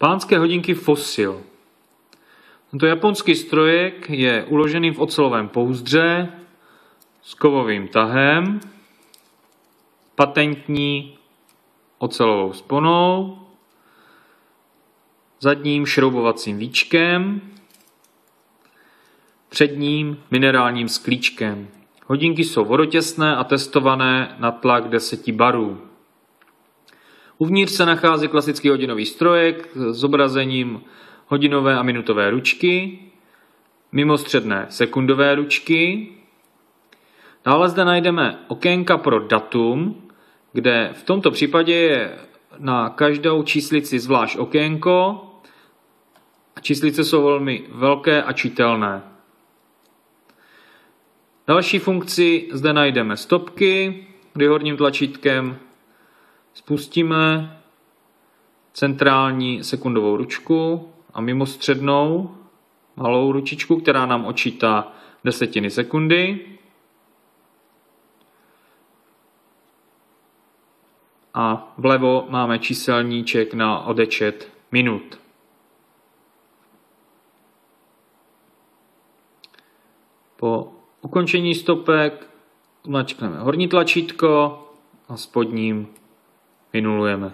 Pánské hodinky Fossil. Tento japonský strojek je uložený v ocelovém pouzdře s kovovým tahem, patentní ocelovou sponou, zadním šroubovacím víčkem, předním minerálním sklíčkem. Hodinky jsou vodotěsné a testované na tlak 10 barů. Uvnitř se nachází klasický hodinový strojek s zobrazením hodinové a minutové ručky, mimostředné sekundové ručky. Dále zde najdeme okénka pro datum, kde v tomto případě je na každou číslici zvlášť okénko. Číslice jsou velmi velké a čitelné. Další funkci zde najdeme stopky, kdy horním tlačítkem spustíme centrální sekundovou ručku a mimostřednou malou ručičku, která nám očítá desetiny sekundy. A vlevo máme číselníček na odečet minut. Po ukončení stopek mačkneme horní tlačítko a spodním vynulujeme.